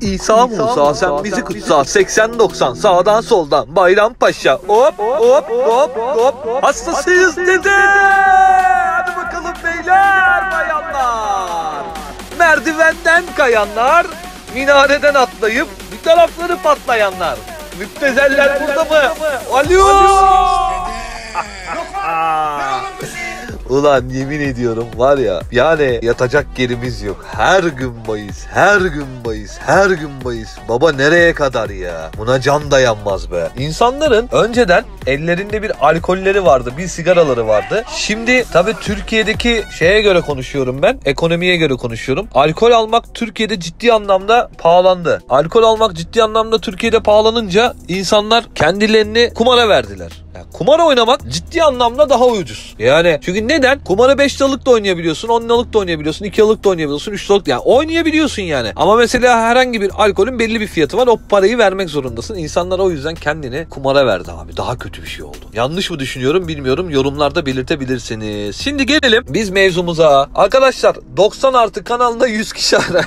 İsa Musa sen bizi kutsa 80-90 sağdan soldan Bayrampaşa hop hop hop hop hastasıyız dede. Hadi bakalım beyler bayanlar. Merdivenden kayanlar, minareden atlayıp bir tarafları patlayanlar. Müptezeller burada mı? Alo! Ulan yemin ediyorum var ya yani yatacak yerimiz yok. Her gün bayız, her gün bayız, her gün bayız. Baba nereye kadar ya? Buna can dayanmaz be. İnsanların önceden ellerinde bir alkolleri vardı, bir sigaraları vardı. Şimdi tabii Türkiye'deki şeye göre konuşuyorum ben, ekonomiye göre konuşuyorum. Alkol almak Türkiye'de ciddi anlamda pahalandı. Alkol almak ciddi anlamda Türkiye'de pahalanınca insanlar kendilerini kumara verdiler. Yani kumar oynamak ciddi anlamda daha ucuz. Yani çünkü neden? Kumarı 5 liralık da oynayabiliyorsun, 10 liralık da oynayabiliyorsun, 2 liralık da oynayabiliyorsun, 3 liralık yani oynayabiliyorsun yani. Ama mesela herhangi bir alkolün belli bir fiyatı var. O parayı vermek zorundasın. İnsanlar o yüzden kendini kumara verdi abi. Daha kötü bir şey oldu. Yanlış mı düşünüyorum bilmiyorum. Yorumlarda belirtebilirsiniz. Şimdi gelelim biz mevzumuza. Arkadaşlar 90 artı kanalında 100 kişi ara.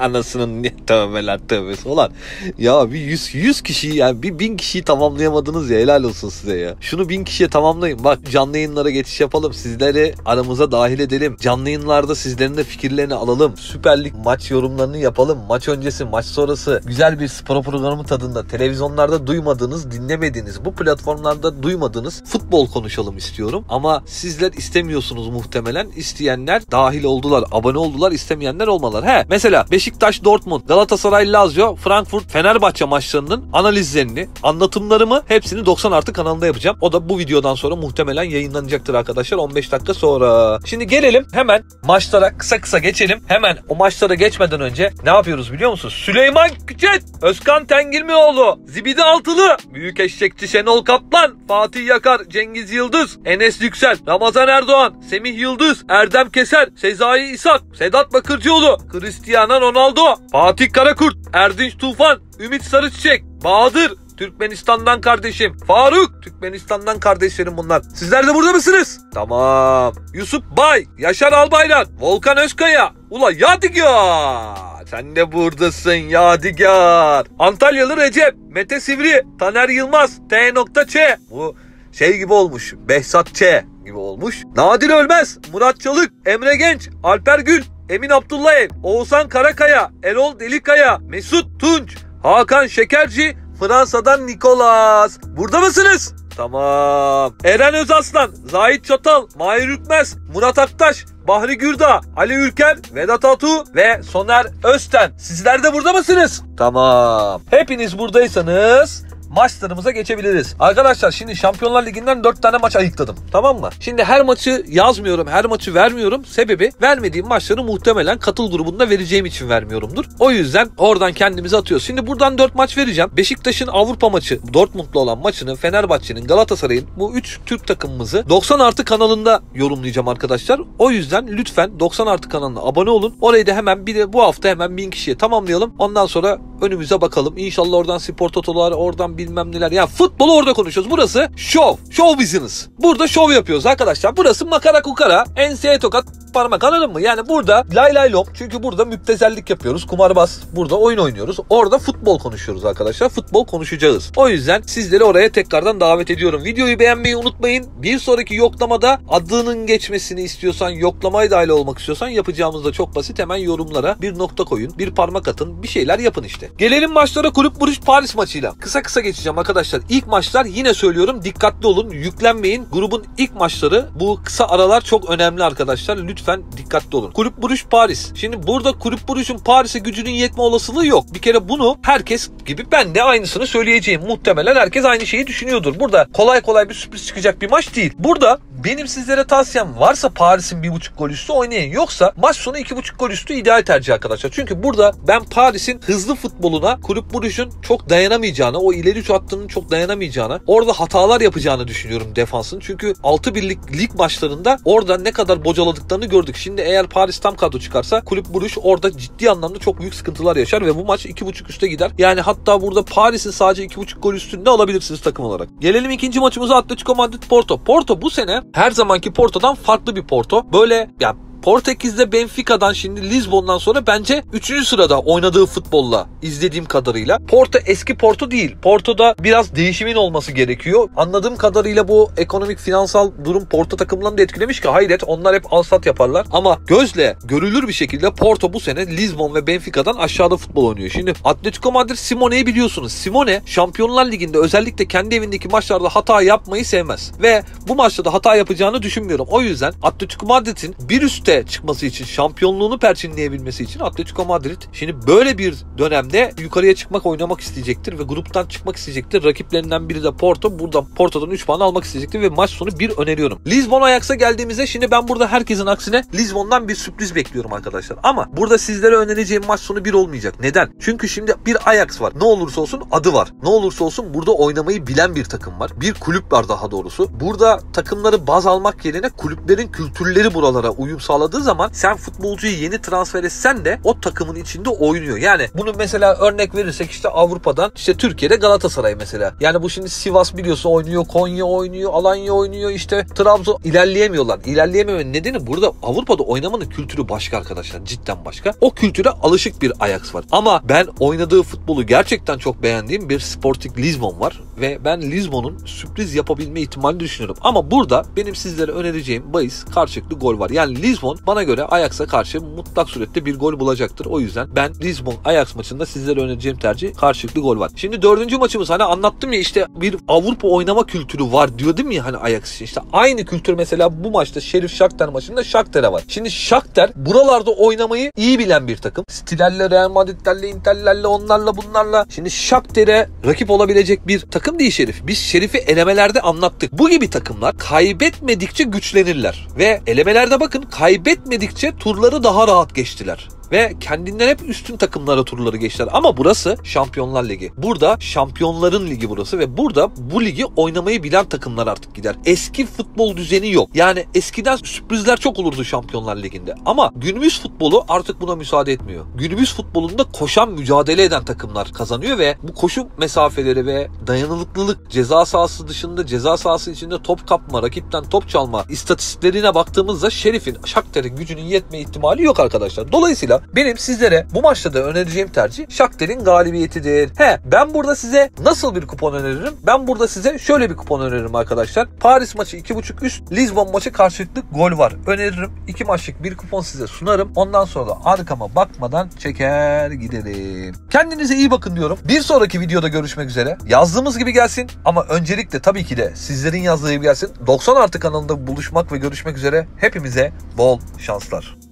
Anasının tövbeler tövbesi. Ulan ya bir 100, 100 kişi yani bir 1000 kişiyi tamamlayamadınız ya helal olsun size ya. Şunu 1000 kişiye tamamlayın. Bak canlı yayınlara geçiş yapalım. Sizleri aramıza dahil edelim. Canlı yayınlarda sizlerin de fikirlerini alalım. Süper Lig maç yorumlarını yapalım. Maç öncesi, maç sonrası güzel bir spor programı tadında televizyonlarda duymadığınız, dinlemediğiniz, bu platformlarda duymadığınız futbol konuşalım istiyorum. Ama sizler istemiyorsunuz muhtemelen. İsteyenler dahil oldular, abone oldular, istemeyenler olmalar. He mesela Beşiktaş, Dortmund, Galatasaray, Lazio, Frankfurt, Fenerbahçe maçlarının analizlerini, anlatımlarımı hepsini 90 artı kanalında yapacağım. O da bu videodan sonra muhtemelen yayınlanacaktır arkadaşlar 15 dakika sonra. Şimdi gelelim hemen maçlara kısa kısa geçelim. Hemen o maçlara geçmeden önce ne yapıyoruz biliyor musunuz? Süleyman Küçet, Özkan Tengilmioğlu, Zibidi Altılı, Büyük Eşekçi Şenol Kaplan, Fatih Yakar, Cengiz Yıldız, Enes Yüksel, Ramazan Erdoğan, Semih Yıldız, Erdem Keser, Sezai İshak, Sedat Bakırcıoğlu, Cristiano Ronaldo, Fatih Karakurt, Erdinç Tufan, Ümit Sarıçiçek, Bahadır, Türkmenistan'dan kardeşim. Faruk, Türkmenistan'dan kardeşlerim bunlar. Sizler de burada mısınız? Tamam. Yusuf Bay, Yaşar Albayrak, Volkan Özkaya. Ula Yadigar. Sen de buradasın Yadigar. Antalyalı Recep, Mete Sivri, Taner Yılmaz, T.Ç. Bu şey gibi olmuş. Behzat Ç gibi olmuş. Nadir Ölmez, Murat Çalık, Emre Genç, Alper Gül, Emin Abdullayev, Oğuzhan Karakaya, Erol Delikaya, Mesut Tunç, Hakan Şekerci, Fransa'dan Nikolas. Burada mısınız? Tamam. Eren Özaslan, Zahit Çatal, Mahir Ürkmez, Murat Aktaş, Bahri Gürdağ, Ali Ülker, Vedat Atu ve Soner Özten. Sizler de burada mısınız? Tamam. Hepiniz buradaysanız maçlarımıza geçebiliriz. Arkadaşlar şimdi Şampiyonlar Ligi'nden 4 tane maç ayıkladım. Tamam mı? Şimdi her maçı yazmıyorum, her maçı vermiyorum. Sebebi vermediğim maçları muhtemelen katıl grubunda vereceğim için vermiyorumdur. O yüzden oradan kendimizi atıyoruz. Şimdi buradan 4 maç vereceğim. Beşiktaş'ın Avrupa maçı, Dortmund'la olan maçını, Fenerbahçe'nin, Galatasaray'ın bu 3 Türk takımımızı 90 artı kanalında yorumlayacağım arkadaşlar. O yüzden lütfen 90 artı kanalına abone olun. Orayı da hemen bir de bu hafta hemen 1000 kişiye tamamlayalım. Ondan sonra önümüze bakalım. İnşallah oradan spor totolar, oradan bilmem neler. Ya futbolu orada konuşuyoruz. Burası şov. Show business. Burada şov yapıyoruz arkadaşlar. Burası makara kukara. Enseye tokat parmak anladın mı? Yani burada lay lay lom. Çünkü burada müptezellik yapıyoruz. Kumarbaz. Burada oyun oynuyoruz. Orada futbol konuşuyoruz arkadaşlar. Futbol konuşacağız. O yüzden sizleri oraya tekrardan davet ediyorum. Videoyu beğenmeyi unutmayın. Bir sonraki yoklamada adının geçmesini istiyorsan, yoklamaya dahil olmak istiyorsan yapacağımız da çok basit. Hemen yorumlara bir nokta koyun, bir parmak atın, bir şeyler yapın işte. Gelelim maçlara Kulüp Buruş Paris maçıyla. Kısa kısa geçeceğim arkadaşlar. İlk maçlar yine söylüyorum dikkatli olun. Yüklenmeyin. Grubun ilk maçları bu kısa aralar çok önemli arkadaşlar. Lütfen dikkatli olun. Kulüp Buruş Paris. Şimdi burada Kulüp Buruş'un Paris'e gücünün yetme olasılığı yok. Bir kere bunu herkes gibi ben de aynısını söyleyeceğim. Muhtemelen herkes aynı şeyi düşünüyordur. Burada kolay kolay bir sürpriz çıkacak bir maç değil. Burada benim sizlere tavsiyem varsa Paris'in bir buçuk gol üstü oynayın. Yoksa maç sonu iki buçuk gol üstü ideal tercih arkadaşlar. Çünkü burada ben Paris'in hızlı futboluna Kulüp Buruş'un çok dayanamayacağını, o ileri üç hattının çok dayanamayacağını, orada hatalar yapacağını düşünüyorum defansın. Çünkü 6 birlik lig maçlarında orada ne kadar bocaladıklarını gördük. Şimdi eğer Paris tam kadro çıkarsa Kulüp Buruş orada ciddi anlamda çok büyük sıkıntılar yaşar ve bu maç 2.5 üste gider. Yani hatta burada Paris'in sadece 2.5 gol üstünde alabilirsiniz takım olarak. Gelelim ikinci maçımıza Atletico Madrid Porto. Porto bu sene her zamanki Porto'dan farklı bir Porto. Böyle ya Portekiz'de Benfica'dan şimdi Lisbon'dan sonra bence 3. sırada oynadığı futbolla izlediğim kadarıyla. Porto eski Porto değil. Porto'da biraz değişimin olması gerekiyor. Anladığım kadarıyla bu ekonomik finansal durum Porto takımlarını da etkilemiş ki hayret onlar hep alsat yaparlar. Ama gözle görülür bir şekilde Porto bu sene Lisbon ve Benfica'dan aşağıda futbol oynuyor. Şimdi Atletico Madrid Simone'yi biliyorsunuz. Simone Şampiyonlar Ligi'nde özellikle kendi evindeki maçlarda hata yapmayı sevmez. Ve bu maçta da hata yapacağını düşünmüyorum. O yüzden Atletico Madrid'in bir üste çıkması için, şampiyonluğunu perçinleyebilmesi için Atletico Madrid şimdi böyle bir dönemde yukarıya çıkmak, oynamak isteyecektir ve gruptan çıkmak isteyecektir. Rakiplerinden biri de Porto. Burada Porto'dan 3 puan almak isteyecektir ve maç sonu bir öneriyorum. Lisbon Ajax'a geldiğimizde şimdi ben burada herkesin aksine Lisbon'dan bir sürpriz bekliyorum arkadaşlar. Ama burada sizlere önereceğim maç sonu bir olmayacak. Neden? Çünkü şimdi bir Ajax var. Ne olursa olsun adı var. Ne olursa olsun burada oynamayı bilen bir takım var. Bir kulüp var daha doğrusu. Burada takımları baz almak yerine kulüplerin kültürleri buralara uyum sağladığı zaman sen futbolcuyu yeni transfer etsen de o takımın içinde oynuyor. Yani bunu mesela örnek verirsek işte Avrupa'dan işte Türkiye'de Galatasaray mesela. Yani bu şimdi Sivas biliyorsun oynuyor, Konya oynuyor, Alanya oynuyor işte Trabzon ilerleyemiyorlar. İlerleyememenin nedeni burada Avrupa'da oynamanın kültürü başka arkadaşlar. Cidden başka. O kültüre alışık bir Ajax var. Ama ben oynadığı futbolu gerçekten çok beğendiğim bir Sporting Lisbon var ve ben Lisbon'un sürpriz yapabilme ihtimalini düşünüyorum. Ama burada benim sizlere önereceğim bahis karşılıklı gol var. Yani Lisbon bana göre Ajax'a karşı mutlak surette bir gol bulacaktır. O yüzden ben Lisbon Ajax maçında sizlere önereceğim tercih karşılıklı gol var. Şimdi dördüncü maçımız hani anlattım ya işte bir Avrupa oynama kültürü var diyordum ya hani Ajax için. İşte aynı kültür mesela bu maçta Şerif Shakhtar maçında Shakhtar'a var. Şimdi Shakhtar buralarda oynamayı iyi bilen bir takım. Stilerle, Real Madrid'lerle, Inter'lerle, onlarla bunlarla. Şimdi Shakhtar'e rakip olabilecek bir takım değil Şerif. Biz Şerif'i elemelerde anlattık. Bu gibi takımlar kaybetmedikçe güçlenirler. Ve elemelerde bakın kaybetmedikçe turları daha rahat geçtiler ve kendinden hep üstün takımlara turları geçtiler. Ama burası Şampiyonlar Ligi. Burada Şampiyonların Ligi burası ve burada bu ligi oynamayı bilen takımlar artık gider. Eski futbol düzeni yok. Yani eskiden sürprizler çok olurdu Şampiyonlar Ligi'nde. Ama günümüz futbolu artık buna müsaade etmiyor. Günümüz futbolunda koşan mücadele eden takımlar kazanıyor ve bu koşu mesafeleri ve dayanıklılık ceza sahası dışında ceza sahası içinde top kapma, rakipten top çalma istatistiklerine baktığımızda Şerif'in Shakhtar'ın gücünün yetme ihtimali yok arkadaşlar. Dolayısıyla benim sizlere bu maçta da önereceğim tercih Shakhtar'in galibiyetidir. He ben burada size nasıl bir kupon öneririm? Ben burada size şöyle bir kupon öneririm arkadaşlar. Paris maçı 2.5 üst, Lisbon maçı karşılıklı gol var. Öneririm. 2 maçlık bir kupon size sunarım. Ondan sonra da arkama bakmadan çeker giderim. Kendinize iyi bakın diyorum. Bir sonraki videoda görüşmek üzere. Yazdığımız gibi gelsin ama öncelikle tabii ki de sizlerin yazdığı gibi gelsin. 90 artı kanalında buluşmak ve görüşmek üzere. Hepimize bol şanslar.